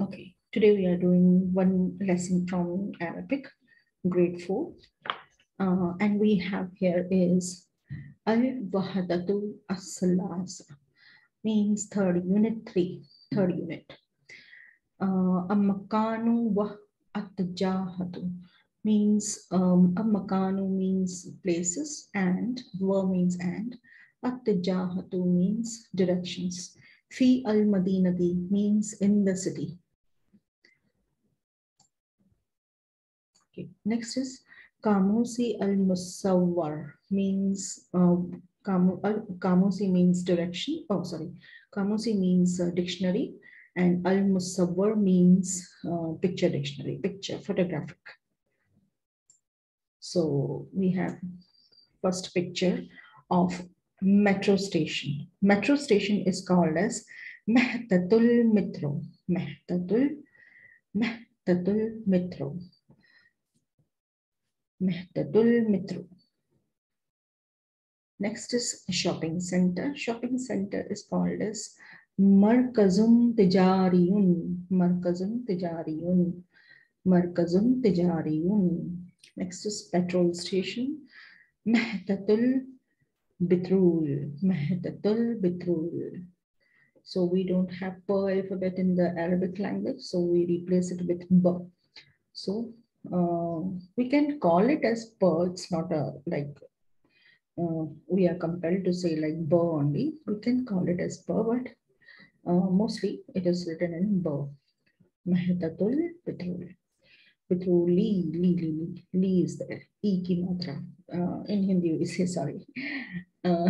Okay, today we are doing one lesson from Arabic, grade four. Uh, and we have here is Al-Wahadatu As-Salasa, means third unit three, third unit. Uh, wa At-Jahatu means, um, Amakanu means places and, wa means and, At-Jahatu means directions. Fi al-Madinati means in the city. Okay, next is Kamusi al-Musawwar means uh, al, Kamusi means direction. Oh, sorry. Kamusi means uh, dictionary and al-Musawwar means uh, picture dictionary, picture, photographic. So we have first picture of metro station. Metro station is called as Mehtatul Mitro. Mehtatul, Mehtatul Metro. Mehtatul Metro. Next is shopping center. Shopping center is called as Markazum Tijariyun. Markazum Tijariyun. Markazum Tijariyun. Next is petrol station. Mehtatul Bitrul. Mehtatul Bitrul. So we don't have per alphabet in the Arabic language, so we replace it with b. So uh, we can call it as. It's not a like uh, we are compelled to say like b only. We can call it as per, but uh, mostly it is written in b. Mehtatul Bitrul. Bitruli, li, li, li, li li is there. E ki matra. Uh, in Hindi, we say sorry. Uh,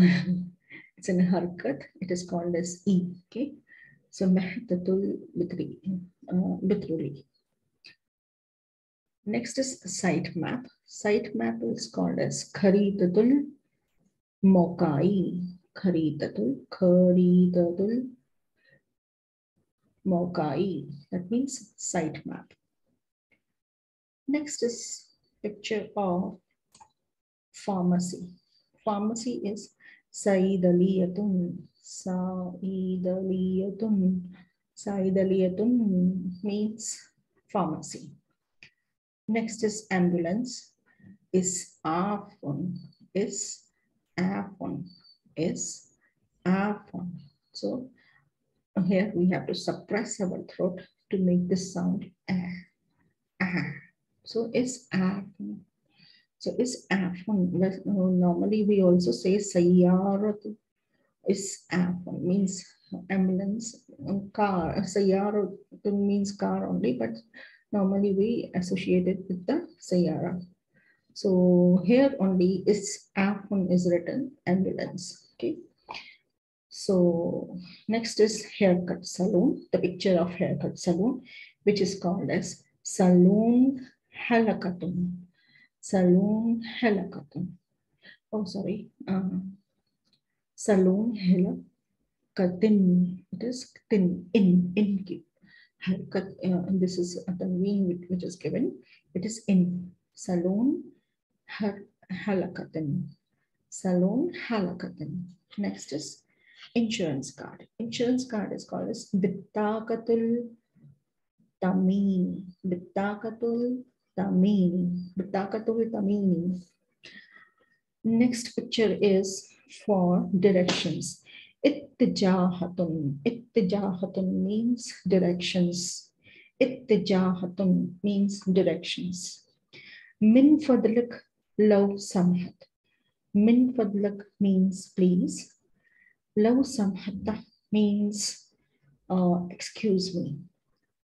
it's in harkat. It is called as E. Okay. So Mehtatul Bitri, uh. Next is site map. Site map is called as Kharitatul Mokai. Kharitatul, Kharitatul Mokai. That means site map. Next is picture of pharmacy. Pharmacy is Saidaliyatun. Saidaliyatun. Saidaliyatun means pharmacy. Next is ambulance. Is afon. Is afon. Is afon. So here we have to suppress our throat to make this sound. Ah, ah. So it's afon. So it's afon. Normally we also say sayyaratu. Is afon means ambulance. Car. Sayyaratu means car only, but normally we associate it with the Sayara. So here only is Afon is written ambulance. Okay. So next is haircut salon, the picture of haircut salon, which is called as Saloon Halakatun. Saloon Halakatun. Oh, sorry. Uh, Saloon Halakatin. It is tin in in haircut, uh, and this is a tanween which is given. It is in salon halakatan. Salon halakatan. Next is insurance card. Insurance card is called as bittakatul tamini. Bittakatul tamini. Bittakatul tamini. Next picture is for directions. Ittijahatun. Ittijahatun means directions. Ittijahatun means directions. Min fadlik law samhat. Min fadlik means please. Law samhata means uh, excuse me.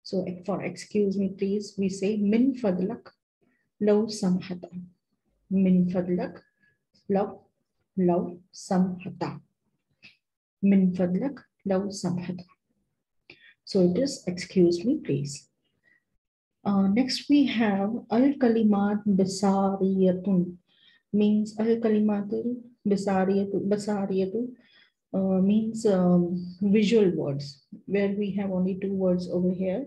So for excuse me, please, we say min fadlak law samhata. Min fadlak law law samhata. Min fadlak law samhata. So it is excuse me, please. Uh, next we have al kalimat basariyatun means al kalimatul basariyatu basariyatu uh, means um, visual words where we have only two words over here.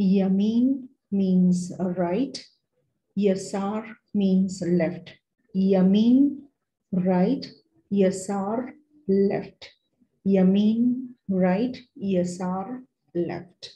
Yamin means right. Yasar means left. Yamin right. Yasar left. Yamin right. Yasar left.